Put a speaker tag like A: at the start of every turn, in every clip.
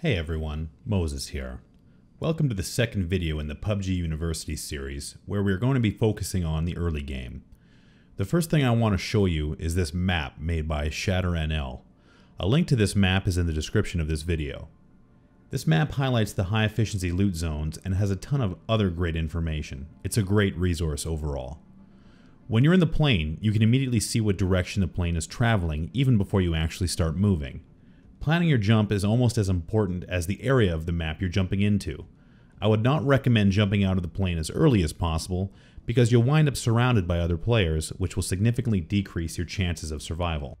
A: Hey everyone, Moses here. Welcome to the second video in the PUBG University series, where we are going to be focusing on the early game. The first thing I want to show you is this map made by ShatterNL. A link to this map is in the description of this video. This map highlights the high efficiency loot zones and has a ton of other great information. It's a great resource overall. When you're in the plane, you can immediately see what direction the plane is traveling even before you actually start moving. Planning your jump is almost as important as the area of the map you're jumping into. I would not recommend jumping out of the plane as early as possible because you'll wind up surrounded by other players, which will significantly decrease your chances of survival.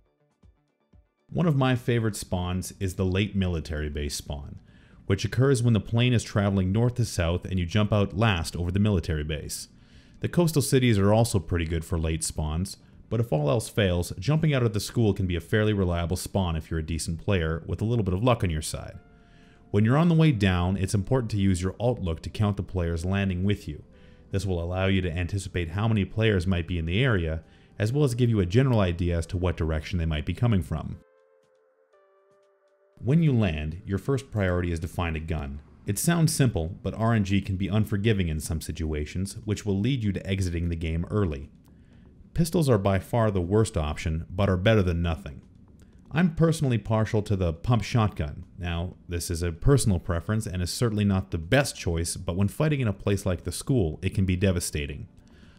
A: One of my favorite spawns is the late military base spawn, which occurs when the plane is traveling north to south and you jump out last over the military base. The coastal cities are also pretty good for late spawns, but if all else fails, jumping out of the school can be a fairly reliable spawn if you're a decent player with a little bit of luck on your side. When you're on the way down, it's important to use your alt look to count the players landing with you. This will allow you to anticipate how many players might be in the area, as well as give you a general idea as to what direction they might be coming from. When you land, your first priority is to find a gun. It sounds simple, but RNG can be unforgiving in some situations, which will lead you to exiting the game early. Pistols are by far the worst option, but are better than nothing. I'm personally partial to the pump shotgun. Now, this is a personal preference and is certainly not the best choice, but when fighting in a place like the school, it can be devastating.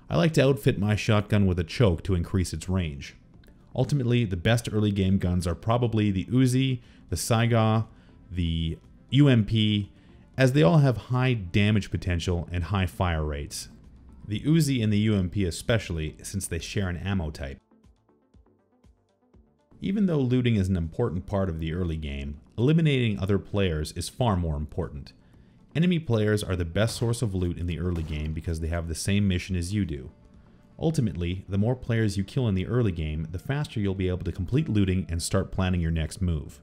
A: I like to outfit my shotgun with a choke to increase its range. Ultimately, the best early game guns are probably the Uzi, the Saiga, the UMP, as they all have high damage potential and high fire rates the Uzi and the UMP especially, since they share an ammo type. Even though looting is an important part of the early game, eliminating other players is far more important. Enemy players are the best source of loot in the early game because they have the same mission as you do. Ultimately, the more players you kill in the early game, the faster you'll be able to complete looting and start planning your next move.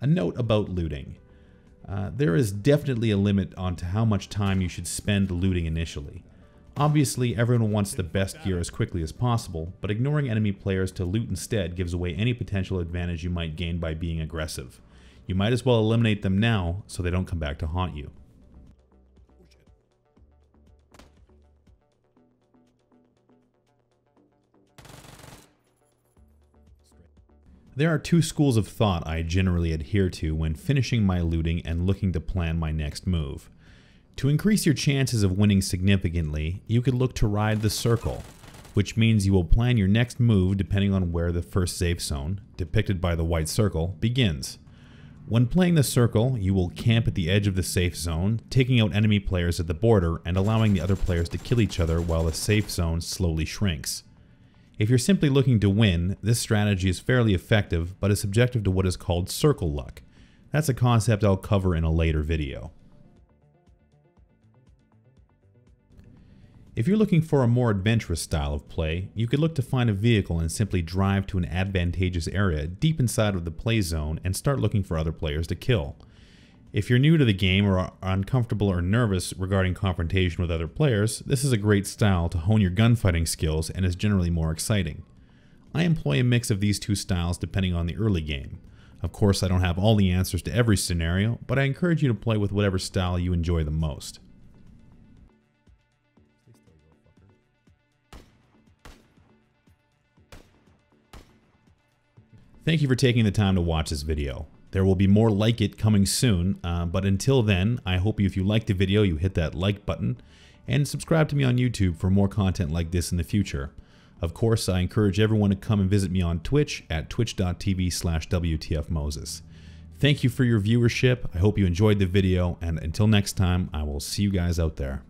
A: A note about looting. Uh, there is definitely a limit on to how much time you should spend looting initially. Obviously, everyone wants the best gear as quickly as possible, but ignoring enemy players to loot instead gives away any potential advantage you might gain by being aggressive. You might as well eliminate them now so they don't come back to haunt you. There are two schools of thought I generally adhere to when finishing my looting and looking to plan my next move. To increase your chances of winning significantly, you could look to ride the circle, which means you will plan your next move depending on where the first safe zone, depicted by the white circle, begins. When playing the circle, you will camp at the edge of the safe zone, taking out enemy players at the border and allowing the other players to kill each other while the safe zone slowly shrinks. If you're simply looking to win, this strategy is fairly effective, but is subjective to what is called circle luck. That's a concept I'll cover in a later video. If you're looking for a more adventurous style of play, you could look to find a vehicle and simply drive to an advantageous area deep inside of the play zone and start looking for other players to kill. If you're new to the game or are uncomfortable or nervous regarding confrontation with other players, this is a great style to hone your gunfighting skills and is generally more exciting. I employ a mix of these two styles depending on the early game. Of course, I don't have all the answers to every scenario, but I encourage you to play with whatever style you enjoy the most. Thank you for taking the time to watch this video. There will be more like it coming soon, uh, but until then, I hope you, if you liked the video, you hit that like button and subscribe to me on YouTube for more content like this in the future. Of course, I encourage everyone to come and visit me on Twitch at twitch.tv slash WTFMoses. Thank you for your viewership. I hope you enjoyed the video, and until next time, I will see you guys out there.